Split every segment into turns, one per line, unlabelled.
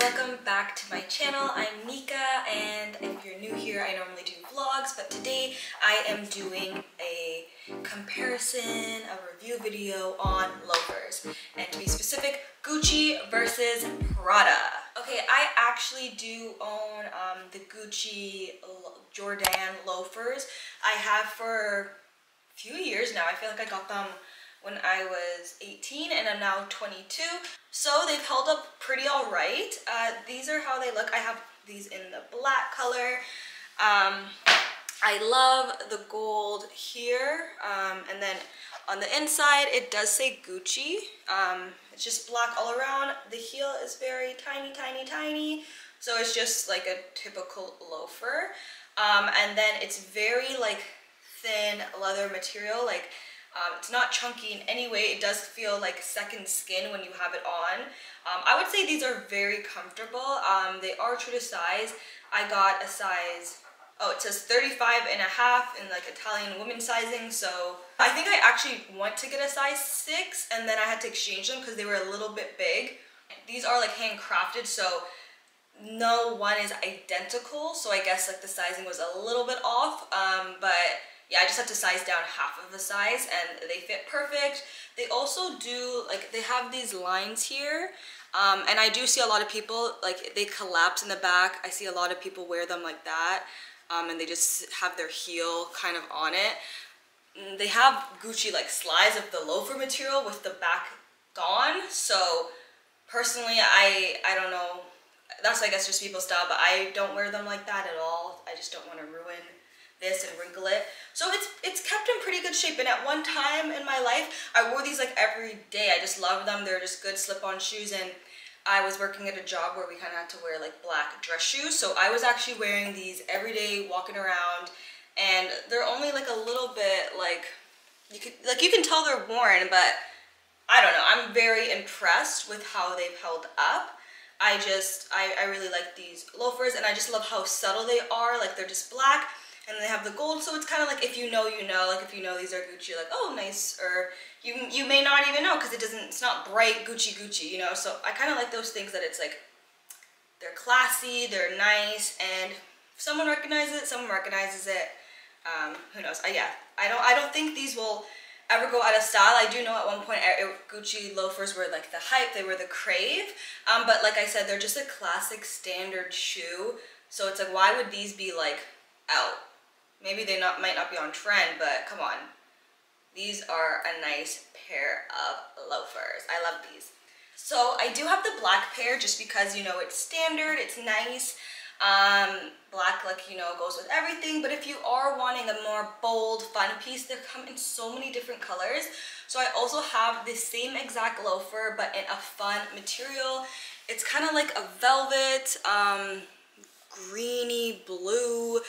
welcome back to my channel. I'm Neekah and if you're new here, I normally do vlogs, but today I am doing a comparison, a review video on loafers. And to be specific, Gucci versus Prada. Okay, I actually do own um, the Gucci Jordaan loafers. I have for a few years now. I feel like I got them when I was 18 and I'm now 22. So they've held up pretty all right. Uh, these are how they look. I have these in the black color. Um, I love the gold here. Um, and then on the inside, it does say Gucci. Um, it's just black all around. The heel is very tiny, tiny, tiny. So it's just like a typical loafer. Um, and then it's very like thin leather material. Like um, it's not chunky in any way. It does feel like second skin when you have it on. Um, I would say these are very comfortable. Um, they are true to size. I got a size, oh, it says 35 and a half in like Italian women sizing. So I think I actually want to get a size six and then I had to exchange them because they were a little bit big. These are like handcrafted, so no one is identical. So I guess like the sizing was a little bit off, um, but yeah, I just had to size down half of the size and they fit perfect. They also do, like, they have these lines here. Um, and I do see a lot of people, like, they collapse in the back. I see a lot of people wear them like that. Um, and they just have their heel kind of on it. Mm, they have Gucci, like, slides of the loafer material with the back gone. So, personally, I, I don't know. That's, I guess, just people's style, but I don't wear them like that at all. I just don't want to ruin this and wrinkle it. So it's it's kept in pretty good shape. And at one time in my life, I wore these like every day. I just love them. They're just good slip-on shoes. And I was working at a job where we kind of had to wear like black dress shoes. So I was actually wearing these every day, walking around. And they're only like a little bit like, you could like you can tell they're worn, but I don't know. I'm very impressed with how they've held up. I just, I, I really like these loafers and I just love how subtle they are. Like they're just black and they have the gold so it's kind of like if you know you know. Like if you know these are Gucci like oh nice or you you may not even know because it doesn't it's not bright Gucci Gucci you know? So I kind of like those things that it's like they're classy they're nice and someone recognizes it someone recognizes it um, who knows? I, yeah I don't I don't think these will ever go out of style. I do know at one point Gucci loafers were like the hype they were the crave um, but like I said they're just a classic standard shoe so it's like why would these be like out Maybe they not might not be on trend, but come on. These are a nice pair of loafers. I love these. So I do have the black pair just because, you know, it's standard, it's nice. Um, black, like, you know, goes with everything. But if you are wanting a more bold, fun piece, they come in so many different colors. So I also have the same exact loafer, but in a fun material. It's kind of like a velvet, um, greeny blue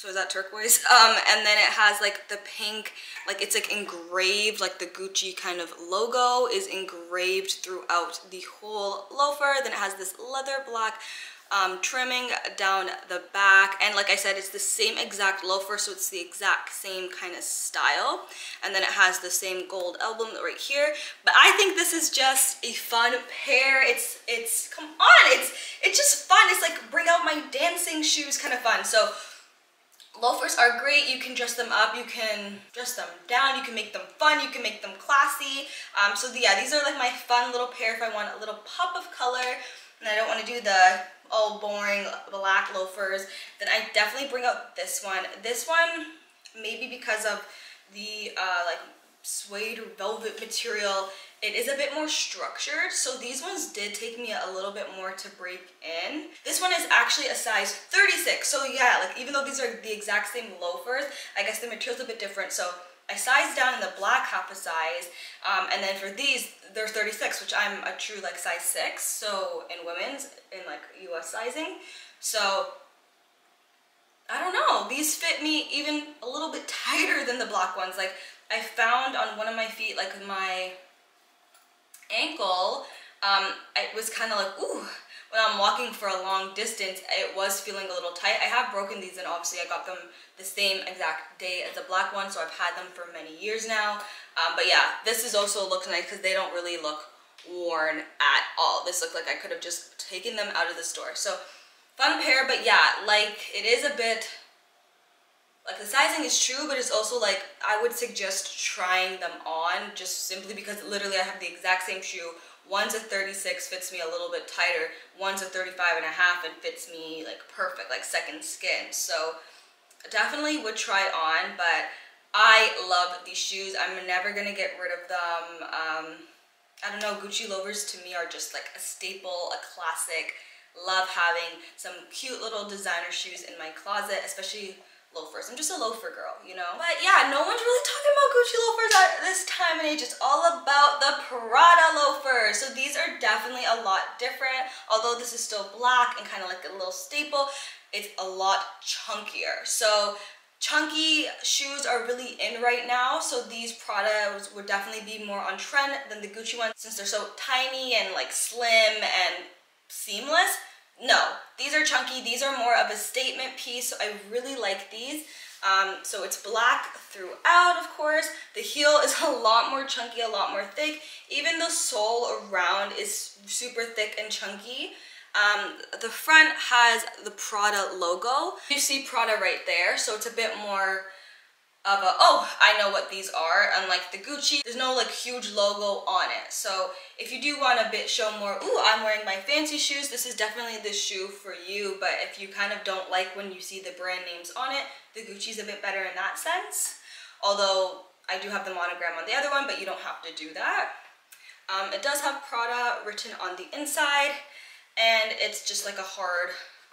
so is that turquoise? Um and then it has like the pink like it's like engraved like the gucci kind of logo is engraved throughout the whole loafer. Then it has this leather black um, trimming down the back. And like I said it's the same exact loafer so it's the exact same kind of style. And then it has the same gold emblem right here. But I think this is just a fun pair. It's it's come on it's it's just fun. It's like bring out my dancing shoes kind of fun. So Loafers are great. You can dress them up. You can dress them down. You can make them fun. You can make them classy. Um, so yeah, these are like my fun little pair if I want a little pop of color and I don't want to do the all boring black loafers. Then I definitely bring out this one. This one, maybe because of the uh, like suede or velvet material, it is a bit more structured. So these ones did take me a little bit more to break in. This one is actually a size 36. So yeah, like even though these are the exact same loafers, I guess the material's a bit different. So I sized down in the black half a size. Um, and then for these, they're 36, which I'm a true like size six. So in women's, in like US sizing. So I don't know, these fit me even a little bit tighter than the black ones. Like I found on one of my feet, like my ankle, um, it was kind of like, ooh, when I'm walking for a long distance, it was feeling a little tight. I have broken these and obviously I got them the same exact day as the black one, so I've had them for many years now. Um, but yeah, this is also looks nice because they don't really look worn at all. This looked like I could have just taken them out of the store. So fun pair, but yeah, like it is a bit, like the sizing is true, but it's also like, I would suggest trying them on just simply because literally I have the exact same shoe. One's a 36, fits me a little bit tighter. One's a 35 and a half and fits me like perfect, like second skin. So definitely would try on, but I love these shoes. I'm never gonna get rid of them. Um, I don't know, Gucci loafers to me are just like a staple, a classic. Love having some cute little designer shoes in my closet, especially loafers. I'm just a loafer girl, you know? But yeah, no one's really talking about Gucci loafers at this time and age. It's all about the Prada loafers. So these are definitely a lot different. Although this is still black and kind of like a little staple, it's a lot chunkier. So chunky shoes are really in right now so these Prada would definitely be more on trend than the Gucci ones since they're so tiny and like slim and seamless no these are chunky. These are more of a statement piece. So I really like these. Um, so it's black throughout of course. The heel is a lot more chunky a lot more thick. Even the sole around is super thick and chunky. Um, the front has the Prada logo. You see Prada right there, so it's a bit more of a, oh, I know what these are. Unlike the Gucci, there's no like huge logo on it. So if you do want a bit show more, ooh, I'm wearing my fancy shoes, this is definitely the shoe for you. But if you kind of don't like when you see the brand names on it, the Gucci's a bit better in that sense. Although I do have the monogram on the other one, but you don't have to do that. Um, it does have Prada written on the inside and it's just like a hard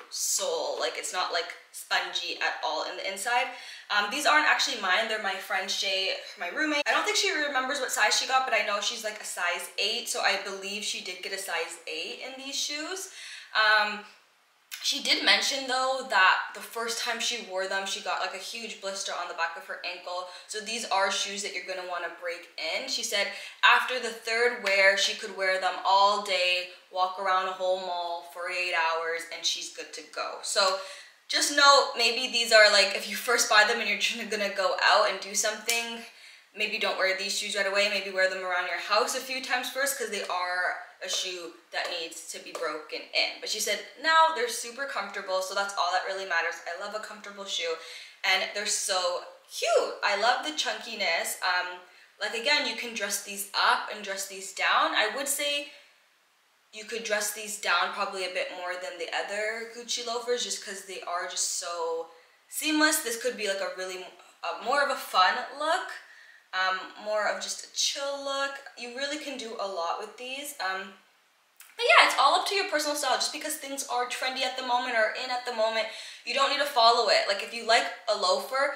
sole like it's not like spongy at all in the inside. Um, these aren't actually mine they're my friend Shay my roommate. I don't think she remembers what size she got but I know she's like a size 8 so I believe she did get a size 8 in these shoes. Um, she did mention though that the first time she wore them, she got like a huge blister on the back of her ankle. So these are shoes that you're gonna wanna break in. She said after the third wear, she could wear them all day, walk around a whole mall for eight hours, and she's good to go. So just know maybe these are like, if you first buy them and you're gonna go out and do something, maybe don't wear these shoes right away. Maybe wear them around your house a few times first because they are a shoe that needs to be broken in. But she said, now they're super comfortable, so that's all that really matters. I love a comfortable shoe, and they're so cute. I love the chunkiness. Um, like again, you can dress these up and dress these down. I would say you could dress these down probably a bit more than the other Gucci loafers just because they are just so seamless. This could be like a really, uh, more of a fun look um, more of just a chill look. You really can do a lot with these. Um, but yeah, it's all up to your personal style. Just because things are trendy at the moment or in at the moment, you don't need to follow it. Like if you like a loafer,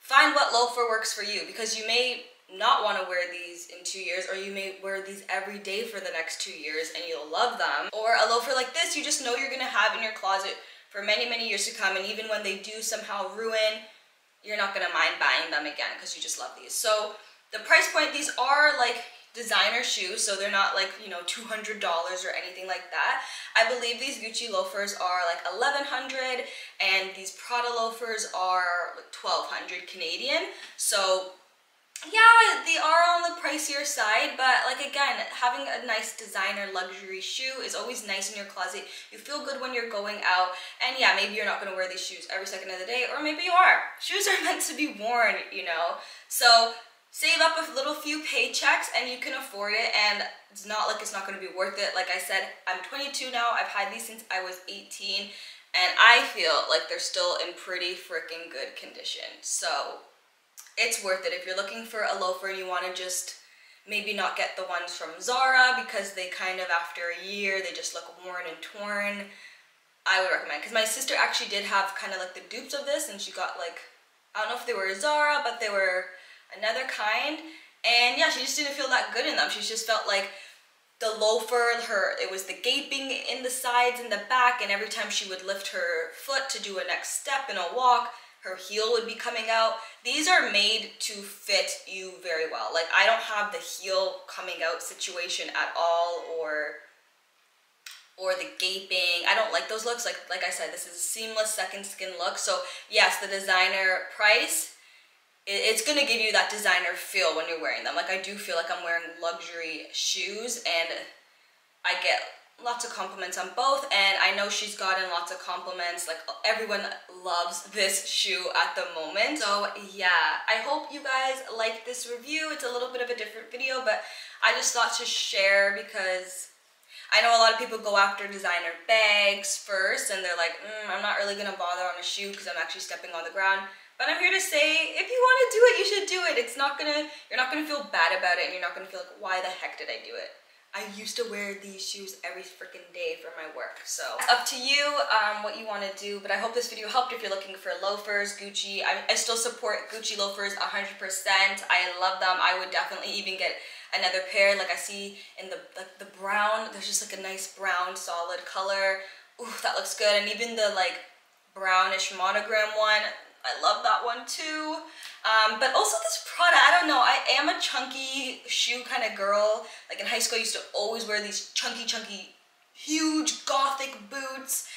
find what loafer works for you because you may not want to wear these in two years or you may wear these every day for the next two years and you'll love them. Or a loafer like this, you just know you're going to have in your closet for many, many years to come. And even when they do somehow ruin, you're not gonna mind buying them again because you just love these. So the price point, these are like designer shoes, so they're not like, you know, $200 or anything like that. I believe these Gucci loafers are like 1100 and these Prada loafers are like 1200 Canadian. So yeah, they are on the pricier side, but like again, having a nice designer luxury shoe is always nice in your closet. You feel good when you're going out, and yeah, maybe you're not gonna wear these shoes every second of the day, or maybe you are. Shoes are meant to be worn, you know? So save up a little few paychecks and you can afford it and it's not like it's not going to be worth it like i said i'm 22 now i've had these since i was 18 and i feel like they're still in pretty freaking good condition so it's worth it. If you're looking for a loafer and you want to just maybe not get the ones from Zara because they kind of after a year they just look worn and torn, I would recommend. Because my sister actually did have kind of like the dupes of this and she got like, I don't know if they were Zara, but they were another kind. And yeah, she just didn't feel that good in them. She just felt like the loafer, her it was the gaping in the sides and the back, and every time she would lift her foot to do a next step in a walk, her heel would be coming out. These are made to fit you very well. Like I don't have the heel coming out situation at all or or the gaping. I don't like those looks. Like like I said, this is a seamless second skin look. So yes, the designer price it's gonna give you that designer feel when you're wearing them. Like I do feel like I'm wearing luxury shoes and I get lots of compliments on both and I know she's gotten lots of compliments like everyone loves this shoe at the moment. So yeah I hope you guys like this review. It's a little bit of a different video but I just thought to share because I know a lot of people go after designer bags first and they're like mm, I'm not really gonna bother on a shoe because I'm actually stepping on the ground. But I'm here to say if you want to do it you should do it. It's not gonna you're not gonna feel bad about it and you're not gonna feel like why the heck did I do it I used to wear these shoes every freaking day for my work. So up to you um, what you want to do. But I hope this video helped if you're looking for loafers, Gucci. I, I still support Gucci loafers 100%. I love them. I would definitely even get another pair. Like I see in the, the, the brown, there's just like a nice brown solid color. Ooh, that looks good. And even the like brownish monogram one, I love that one too. Um, but also this Prada, I don't know, I am a chunky shoe kind of girl. Like in high school, I used to always wear these chunky, chunky, huge gothic boots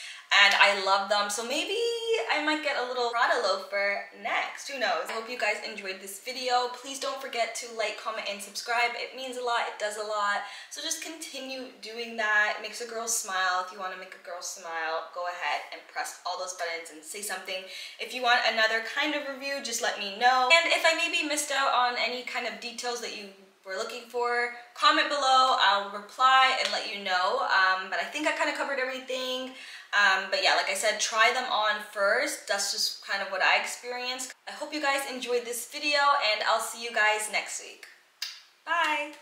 and I love them. So maybe I might get a little Prada loafer next. Who knows? I hope you guys enjoyed this video. Please don't forget to like, comment, and subscribe. It means a lot. It does a lot. So just continue doing that. It makes a girl smile. If you want to make a girl smile, go ahead and press all those buttons and say something. If you want another kind of review, just let me know. And if I maybe missed out on any kind of details that you were looking for, comment below. I'll reply and let you know. Um, but I think I kind of covered everything. Um, but yeah, like I said, try them on first. That's just kind of what I experienced. I hope you guys enjoyed this video and I'll see you guys next week. Bye!